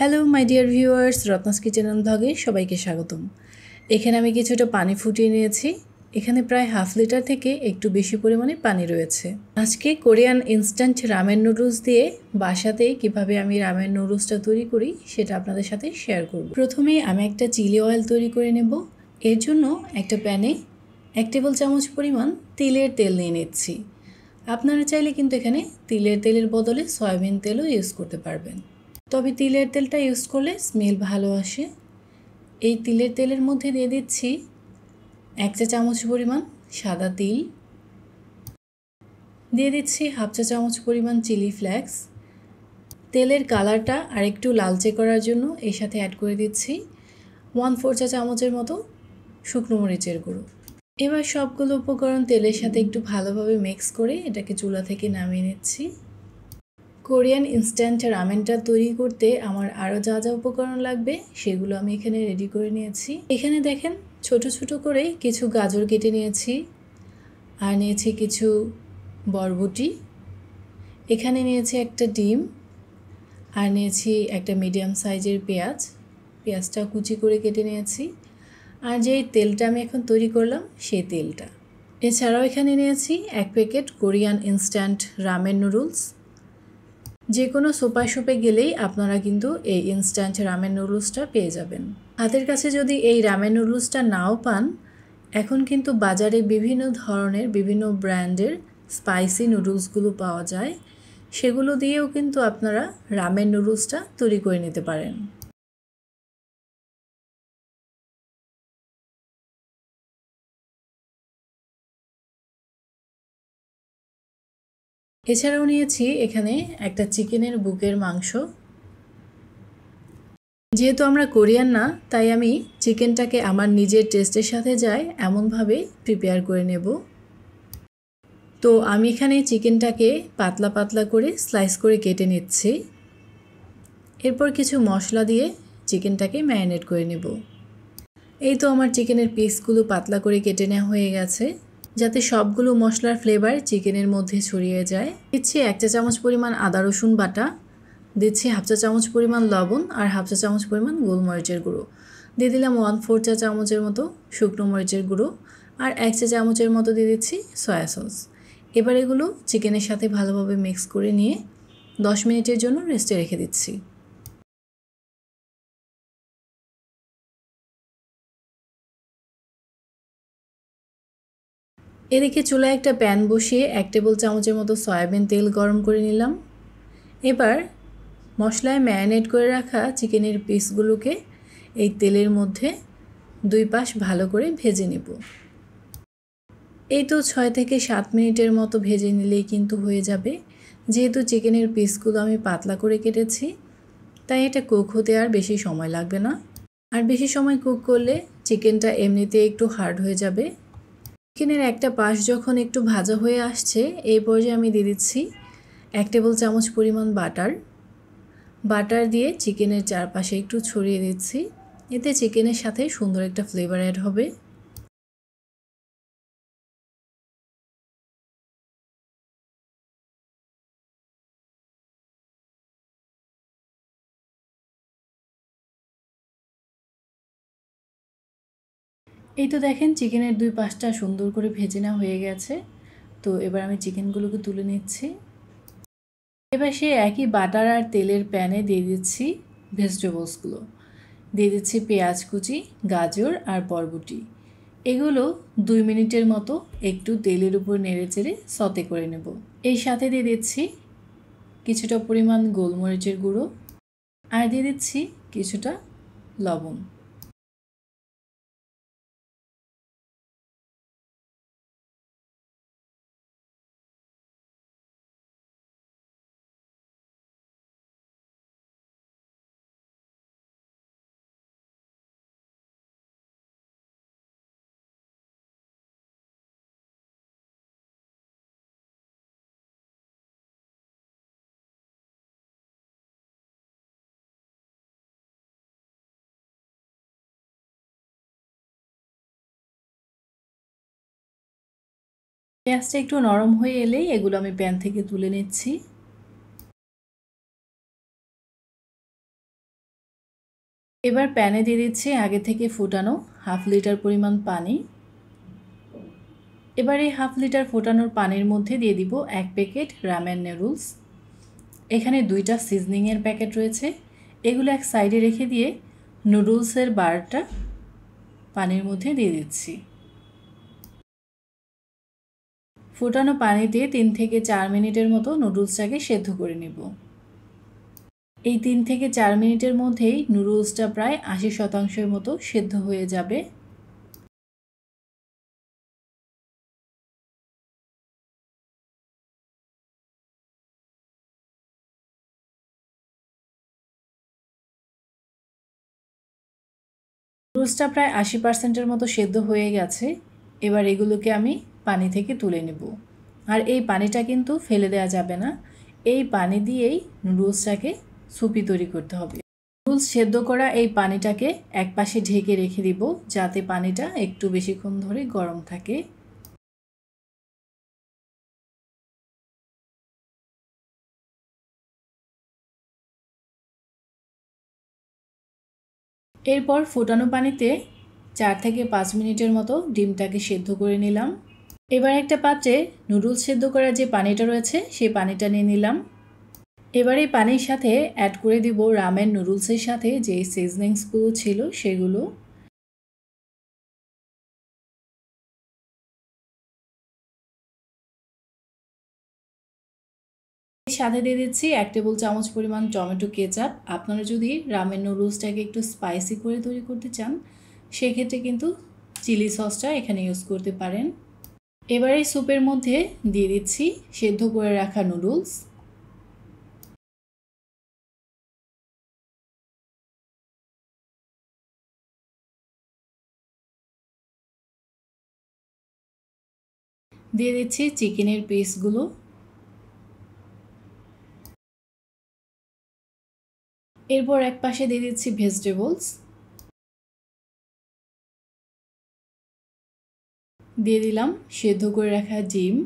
Hello my dear viewers Ratna's kitchen ব্লগে সবাইকে স্বাগতম। এখানে আমি কিছুটা পানি ফুটিয়ে নিয়েছি। এখানে প্রায় হাফ লিটার থেকে একটু বেশি পরিমাণে পানি রয়েছে। আজকে কোরিয়ান ইনস্ট্যান্ট রামেন নুডলস দিয়ে বাসাতে কীভাবে আমি রামেন নুডলসটা তৈরি করি, সেটা আপনাদের সাথে শেয়ার করব। প্রথমেই আমি একটা চিলি অয়েল তৈরি করে নেব। এর জন্য একটা প্যানে এক টেবিল চামচ পরিমাণ তিলের তেল নিয়ে নিচ্ছি। আপনারা চাইলে কিন্তু এখানে তিলের তেলের বদলে সয়াবিন তেলও ইউজ করতে পারবেন। তবে তিলের তেলটা ইউজ করলে স্মেল ভালো আসে। এই তিলের তেলের মধ্যে দিয়ে দিচ্ছি এক চা চামচ পরিমাণ সাদা তিল। দিয়ে দিচ্ছি হাফ চা চামচ পরিমাণ চিলি ফ্লেক্স। তেলের কালারটা আরেকটু লালচে করার জন্য এর সাথে অ্যাড করে দিচ্ছি ওয়ান ফোর চা চামচের মতো শুকনো মরিচের গুঁড়ো। এবার সবগুলো উপকরণ তেলের সাথে একটু ভালোভাবে মিক্স করে এটাকে চুলা থেকে নামিয়ে নিচ্ছি। কোরিয়ান ইনস্ট্যান্ট রামেনটা তৈরি করতে আমার আরও যা যা উপকরণ লাগবে, সেগুলো আমি এখানে রেডি করে নিয়েছি। এখানে দেখেন, ছোট ছোট করে কিছু গাজর কেটে নিয়েছি, আর নিয়েছি কিছু বরবটি। এখানে নিয়েছি একটা ডিম, আর নিয়েছি একটা মিডিয়াম সাইজের পেঁয়াজ। পেঁয়াজটা কুচি করে কেটে নিয়েছি। আর যেই তেলটা আমি এখন তৈরি করলাম, সেই তেলটা। এছাড়াও এখানে নিয়েছি এক packet Korean instant ramen noodles. যে কোনো সোপা শপে গেলেই আপনারা কিন্তু এই ইনস্ট্যান্ট রামেন নুডলসটা পেয়ে যাবেন। হাতের কাছে যদি এই রামেন নুডলসটা নাও পান, এখন কিন্তু বাজারে বিভিন্ন ধরনের, বিভিন্ন ব্র্যান্ডের স্পাইসি নুডলসগুলো পাওয়া যায়। সেগুলো দিয়েও কিন্তু আপনারা রামেন নুডলসটা তৈরি করে নিতে পারেন। এছাড়াও নিয়েছি এখানে একটা চিকেনের বুকের মাংস। যেহেতু আমরা কোরিয়ান না, তাই আমি চিকেনটাকে আমার নিজের টেস্টের সাথে যায় এমনভাবে প্রিপেয়ার করে নেব। তো আমি এখানে চিকেনটাকে পাতলা পাতলা করে স্লাইস করে কেটে নিচ্ছি। এরপর কিছু মশলা দিয়ে চিকেনটাকে ম্যারিনেট করে নেব। এই তো আমার চিকেনের পিসগুলো পাতলা করে কেটে নেওয়া হয়ে গেছে। যাতে সবগুলো মশলার ফ্লেভার চিকেনের মধ্যে ছড়িয়ে যায়। দিচ্ছি এক চা চামচ পরিমাণ আদা রসুন বাটা, দিচ্ছি হাফ চা চামচ পরিমাণ লবণ আর হাফ চা চামচ পরিমাণ গোলমরিচের গুঁড়ো। দিয়ে দিলাম ওয়ান ফোর চা চামচের মতো শুকনো মরিচের গুঁড়ো আর এক চা চামচের মতো দিয়ে দিচ্ছি সয়া সস এবার এগুলো চিকেনের সাথে ভালোভাবে মিক্স করে নিয়ে দশ মিনিটের জন্য রেস্টে রেখে দিচ্ছি। এদিকে চুলায় একটা প্যান বসিয়ে এক টেবিল চামচের মতো সয়াবিন তেল গরম করে নিলাম। এবার মশলায় ম্যারিনেট করে রাখা চিকেনের পিসগুলোকে এই তেলের মধ্যে দুই পাশ ভালো করে ভেজে নেব। এই তো ছয় থেকে সাত মিনিটের মতো ভেজে নিলেই কিন্তু হয়ে যাবে। যেহেতু চিকেনের পিসগুলো আমি পাতলা করে কেটেছি, তাই এটা কুক হতে আর বেশি সময় লাগবে না। আর বেশি সময় কুক করলে চিকেনটা এমনিতে একটু হার্ড হয়ে যাবে। চিকেনের একটা পাশ যখন একটু ভাজা হয়ে আসছে, এই পর্যায়ে আমি দিয়ে দিচ্ছি এক টেবিল চামচ পরিমাণ বাটার। বাটার দিয়ে চিকেনের চারপাশে একটু ছড়িয়ে দিচ্ছি। এতে চিকেনের সাথে সুন্দর একটা ফ্লেভার অ্যাড হবে। এই তো দেখেন চিকেনের দুই পাশটা সুন্দর করে ভেজে নেওয়া হয়ে গেছে। তো এবার আমি চিকেনগুলোকে তুলে নিচ্ছি। এবার সে একই বাটার আর তেলের প্যানে দিয়ে দিচ্ছি ভেজিটেবলসগুলো। দিয়ে দিচ্ছি পেঁয়াজ কুচি, গাজর আর বরবটি। এগুলো দুই মিনিটের মতো একটু তেলের উপর নেড়ে চেড়ে সতে করে নেব। এই সাথে দিয়ে দিচ্ছি কিছুটা পরিমাণ গোলমরিচের গুঁড়ো। আর দিয়ে দিচ্ছি কিছুটা লবণ। পেঁয়াজটা একটু নরম হয়ে এলেই এগুলো আমি প্যান থেকে তুলে নিচ্ছি। এবার প্যানে দিয়ে দিচ্ছি আগে থেকে ফুটানো হাফ লিটার পরিমাণ পানি। এবার এই হাফ লিটার ফোটানোর পানির মধ্যে দিয়ে দিব এক প্যাকেট রামেন নুডলস। এখানে দুইটা সিজনিংয়ের প্যাকেট রয়েছে। এগুলো এক সাইডে রেখে দিয়ে নুডলসের বারটা পানির মধ্যে দিয়ে দিচ্ছি। ফোটানো পানি দিয়ে তিন থেকে চার মিনিটের মতো নুডলসটাকে সেদ্ধ করে নেব। এই তিন থেকে চার মিনিটের মধ্যেই নুডলসটা প্রায় আশি শতাংশের মতো সেদ্ধ হয়ে যাবে। নুডলসটা প্রায় আশি পার্সেন্টের মতো সেদ্ধ হয়ে গেছে। এবার এগুলোকে আমি পানি থেকে তুলে নেব। আর এই পানিটা কিন্তু ফেলে দেওয়া যাবে না। এই পানি দিয়েই নুডলসটাকে সুপি তৈরি করতে হবে। নুডলস সেদ্ধ করা এই পানিটাকে এক পাশে ঢেকে রেখে দিব, যাতে পানিটা একটু বেশিক্ষণ ধরে গরম থাকে। এরপর ফোটানো পানিতে চার থেকে পাঁচ মিনিটের মতো ডিমটাকে সেদ্ধ করে নিলাম। এবার একটা পাত্রে নুডলস সেদ্ধ করার যে পানিটা রয়েছে, সেই পানিটা নিয়ে নিলাম। এবার এই পানির সাথে অ্যাড করে দিব রামের নুডলসের সাথে যে সিজনিংসগুলো ছিল সেগুলো। সাথে দিয়ে দিচ্ছি এক টেবিল চামচ পরিমাণ টমেটো কেচাপ। আপনারা যদি রামের নুডলসটাকে একটু স্পাইসি করে তৈরি করতে চান, সেক্ষেত্রে কিন্তু চিলি সসটা এখানে ইউজ করতে পারেন। এবার এই স্যুপের মধ্যে দিয়ে দিচ্ছি সেদ্ধ করে রাখা নুডলস। দিয়ে দিচ্ছি চিকেনের পিসগুলো এরপর এক পাশে দিয়ে দিচ্ছি ভেজিটেবলস। দিয়ে দিলাম সেদ্ধ করে রাখা ডিম।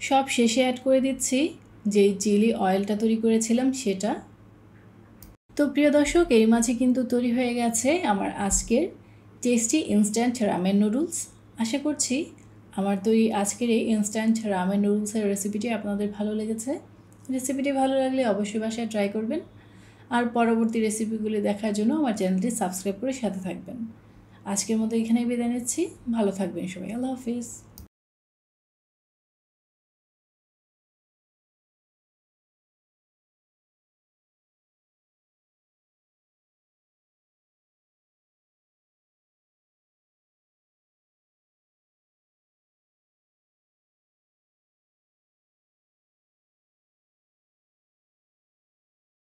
সব শেষে অ্যাড করে দিচ্ছি যেই চিলি অয়েলটা তৈরি করেছিলাম সেটা। তো প্রিয় দর্শক এই মাঝে কিন্তু তৈরি হয়ে গেছে আমার আজকের টেস্টি ইনস্ট্যান্ট রামেন নুডলস আশা করছি আমার তৈরি আজকের এই ইনস্ট্যান্ট রামেন নুডলসের রেসিপিটি আপনাদের ভালো লেগেছে। রেসিপিটি ভালো লাগলে অবশ্যই বাসায় ট্রাই করবেন। আর পরবর্তী রেসিপিগুলি দেখার জন্য আমার চ্যানেলটি সাবস্ক্রাইব করে সাথে থাকবেন। আজকের মতো এখানেই বিদায় নিচ্ছি। ভালো থাকবেন সবাই। আল্লাহ হাফিজ।